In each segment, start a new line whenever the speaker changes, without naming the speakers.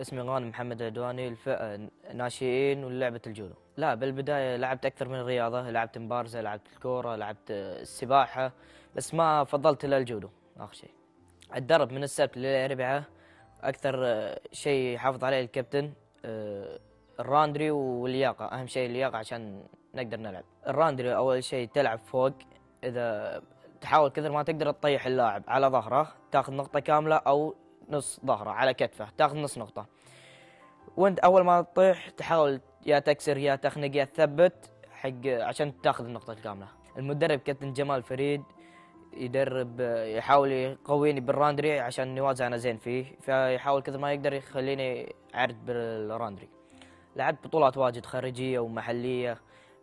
اسمي غانم محمد عدواني الفئة ناشئين ولعبة الجودو. لا بالبداية لعبت أكثر من رياضة لعبت مبارزة لعبت الكورة لعبت السباحة بس ما فضلت إلا الجودو آخر شيء. أتدرب من السبت للأربعاء أكثر شيء يحافظ عليه الكابتن آه، ال randori واللياقة أهم شيء اللياقة عشان نقدر نلعب. ال randori أول شيء تلعب فوق إذا تحاول كثر ما تقدر تطيح اللاعب على ظهره تاخذ نقطة كاملة أو نص ظهره على كتفه تاخذ نص نقطة. وانت أول ما تطيح تحاول يا تكسر يا تخنق يا تثبت حق عشان تاخذ النقطة الكاملة. المدرب كابتن جمال فريد يدرب يحاول يقويني بال randori عشان ne-waza أنا زين فيه فيحاول كثر ما يقدر يخليني عرض بال randori. لعبت بطولات واجد خارجية ومحلية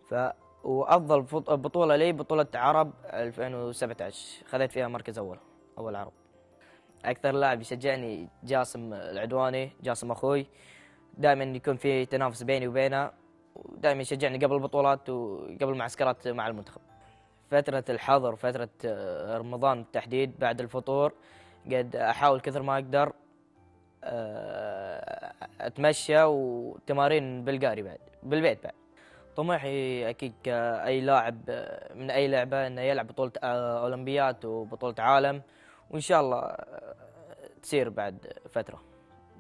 ف وأفضل بطولة لي بطولة عرب 2017 خذيت فيها مركز أول أول عرب. أكثر لاعب يشجعني جاسم العدواني جاسم أخوي. دائما يكون في تنافس بيني وبينه ودائما يشجعني قبل البطولات وقبل المعسكرات مع المنتخب. فترة الحظر فترة آه، رمضان بالتحديد بعد الفطور قد أحاول كثر ما أقدر آه، أتمشى وتمارين بالقاري بعد بالبيت بعد. طموحي أكيد كأي لاعب آه، من أي لعبة إنه يلعب بطولة أولمبيات وبطولة عالم. وإن شاء الله آه، تصير بعد فترة.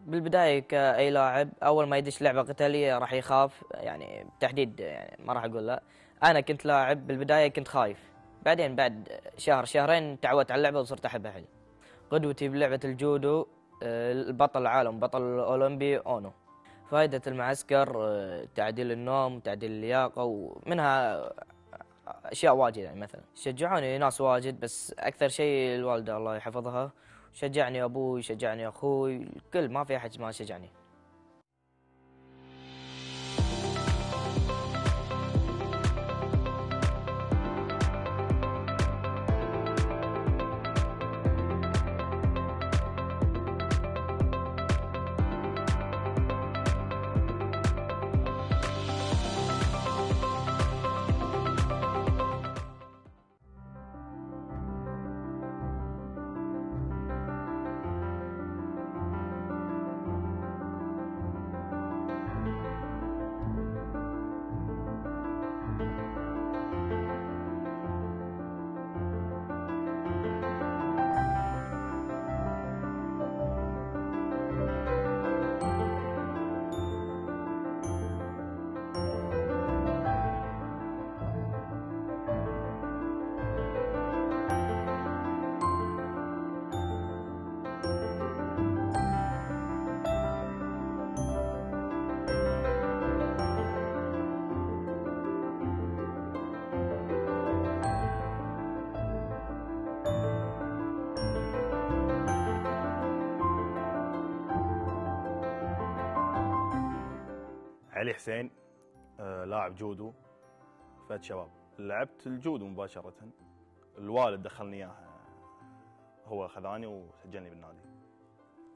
بالبداية كأي لاعب أول ما يدش لعبة قتالية راح يخاف يعني بالتحديد يعني ما راح أقول لا. أنا كنت لاعب بالبداية كنت خايف. بعدين بعد شهر شهرين تعودت على اللعبة وصرت أحبها حيل قدوتي بلعبة الجودو آه، البطل العالم بطل الأولمبي أونو. فائدة المعسكر آه، تعديل النوم تعديل اللياقة ومنها أشياء واجد يعني مثلا. شجعوني ناس واجد بس أكثر شيء الوالدة الله يحفظها شجعني أبوي شجعني أخوي الكل ما في أحد ما شجعني.
علي حسين آه، لاعب جودو فهد شباب. لعبت الجودو مباشرة. الوالد دخلني إياها هو خذاني وسجلني بالنادي.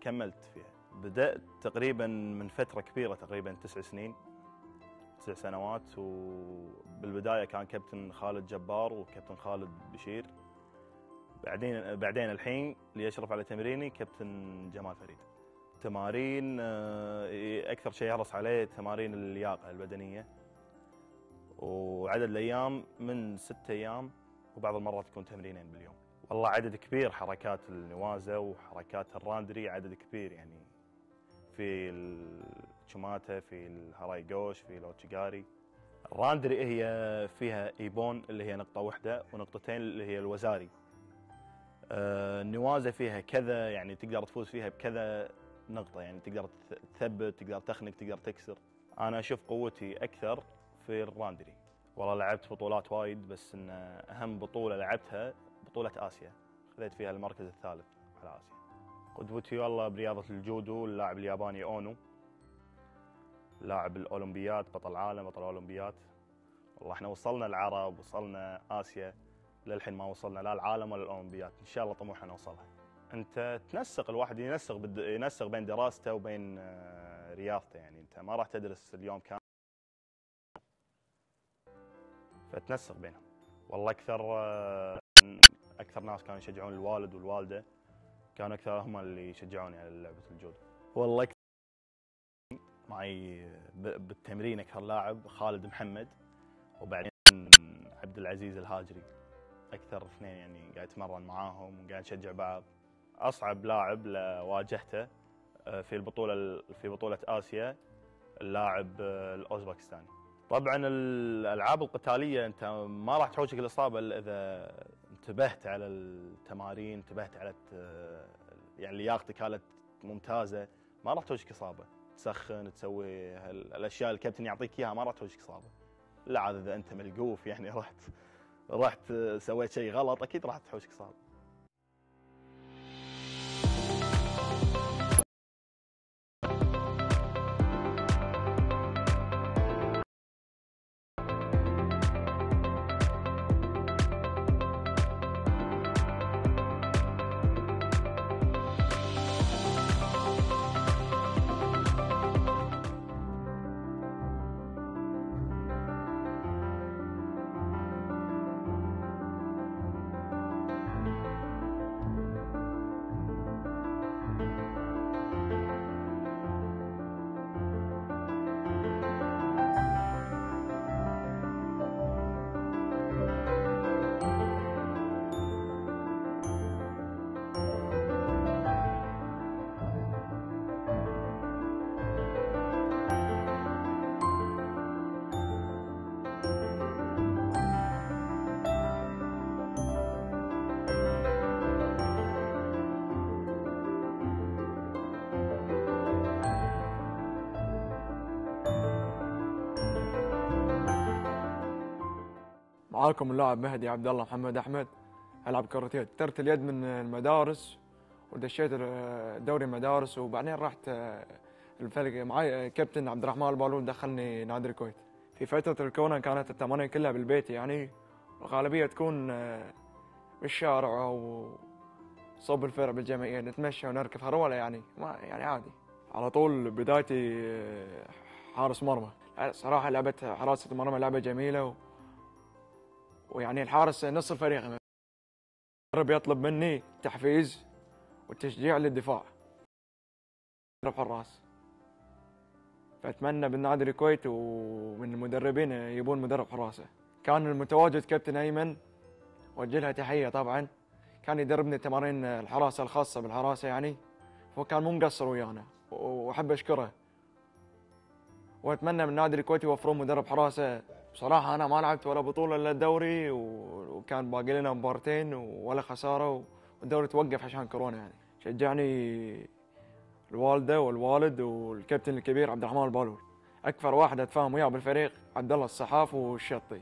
كملت فيها. بدأت تقريبا من فترة كبيرة تقريبا تسع سنين تسع سنوات وبالبداية كان كابتن خالد جبار وكابتن خالد بشير. بعدين بعدين الحين اللي يشرف على تمريني كابتن جمال فريد. تمارين آه، أكثر شيء يحرص عليه تمارين اللياقة البدنية. وعدد الأيام من ستة أيام وبعض المرات تكون تمرينين باليوم. والله عدد كبير حركات النوازة وحركات الراندري عدد كبير يعني. في الشماتا في الهاراي جوش في لوتشيغاري الراندري هي فيها إيبون اللي هي نقطة واحدة ونقطتين اللي هي الوزاري. آه، النوازة فيها كذا يعني تقدر تفوز فيها بكذا نقطة يعني تقدر تث- تثبت تقدر تخنق تقدر تكسر. أنا أشوف قوتي أكثر في الراندري والله لعبت بطولات وايد بس إن أهم بطولة لعبتها بطولة آسيا. خذيت فيها المركز الثالث على آسيا. قدوتي والله برياضة الجودو اللاعب الياباني أونو. لاعب الأولمبيات بطل عالم بطل أولمبيات والله إحنا وصلنا العرب وصلنا آسيا. للحين ما وصلنا لا العالم ولا الأولمبيات إن شاء الله طموحنا نوصلها. أنت تنسق الواحد ينسق بد... ينسق بين دراسته وبين آه، رياضته يعني. أنت ما راح تدرس اليوم كامل. فتنسق بينهم. والله أكثر آه، أكثر ناس كانوا يشجعون الوالد والوالدة كانوا أكثر هم اللي يشجعوني على لعبة الجودو والله معي ب- بالتمرين أكثر لاعب خالد محمد وبعدين عبد العزيز الهاجري. أكثر اثنين يعني قاعد أتمرن معاهم وقاعد نشجع بعض. أصعب لاعب واجهته آه، في البطولة ال- في بطولة آسيا اللاعب آه، الأوزبكستاني. طبعا الألعاب القتالية أنت ما راح تحوشك الإصابة إلا إذا انتبهت على التمارين انتبهت على يعني لياقتك كانت ممتازة ما راح تحوشك إصابة. تسخن تسوي الأشياء اللي الكابتن يعطيك إياها ما راح تحوشك إصابة. لا عاد إذا أنت ملقوف يعني رحت رحت سويت شيء غلط أكيد راح تحوشك إصابة.
معاكم اللاعب مهدي عبد الله محمد أحمد ألعب يد ترت اليد من المدارس ودشيت دوري المدارس وبعدين رحت الفريق معي كابتن عبد الرحمن البالول دخلني نادي الكويت. في فترة الكورونا كانت التمارين كلها بالبيت يعني الغالبية تكون بالشارع أو صوب الفرع بالجمعية. نتمشى ونركب هرولة يعني ما يعني عادي. على طول بدايتي حارس مرمى. صراحة لعبة حراسة المرمى لعبة جميلة و... ويعني الحارس نص الفريق. المدرب يطلب مني تحفيز والتشجيع للدفاع. مدرب حراس. فأتمنى بالنادي الكويت ومن المدربين يبون مدرب حراسة. كان المتواجد كابتن أيمن وجه تحية طبعا. كان يدربني تمارين الحراسة الخاصة بالحراسة يعني. وكان مو مقصر ويانا. وأحب أشكره. وأتمنى من النادي الكويتي يوفرون مدرب حراسة بصراحة أنا ما لعبت ولا بطولة إلا الدوري وكان باقي لنا مبارتين ولا خسارة والدوري توقف عشان كورونا يعني. شجعني الوالدة والوالد والكابتن الكبير عبد الرحمن البالول. أكثر واحد أتفاهم وياه بالفريق عبد الله الصحاف والشطي.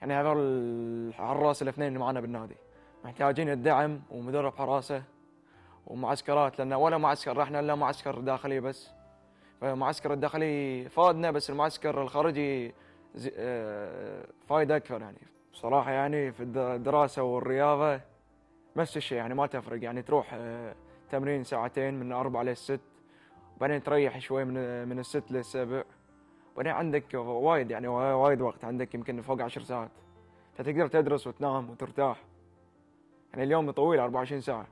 يعني هذول الحراس الاثنين اللي معنا بالنادي. محتاجين الدعم ومدرب حراسة ومعسكرات لأن ولا معسكر رحنا إلا معسكر داخلي بس. فالمعسكر الداخلي فادنا بس المعسكر الخارجي فايدة أكثر يعني. بصراحة يعني في الدراسة والرياضة نفس الشيء يعني ما تفرق يعني. تروح تمرين ساعتين من أربعة للست وبعدين تريح شوي من من الست للسبع وبعدين عندك وايد يعني وايد وقت عندك يمكن فوق عشر ساعات. فتقدر تدرس وتنام وترتاح. يعني اليوم طويل 24 ساعة.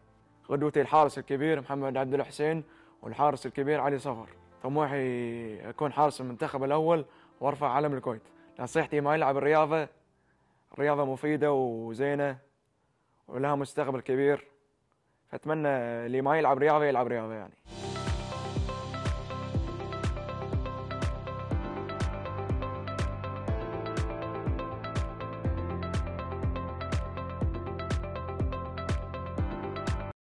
غدوتي الحارس الكبير محمد عبد الحسين والحارس الكبير علي صفر. طموحي أكون حارس المنتخب الأول وارفع علم الكويت. نصيحتي ما يلعب الرياضة. الرياضة مفيدة وزينة ولها مستقبل كبير. فأتمنى اللي ما يلعب رياضة يلعب رياضة يعني.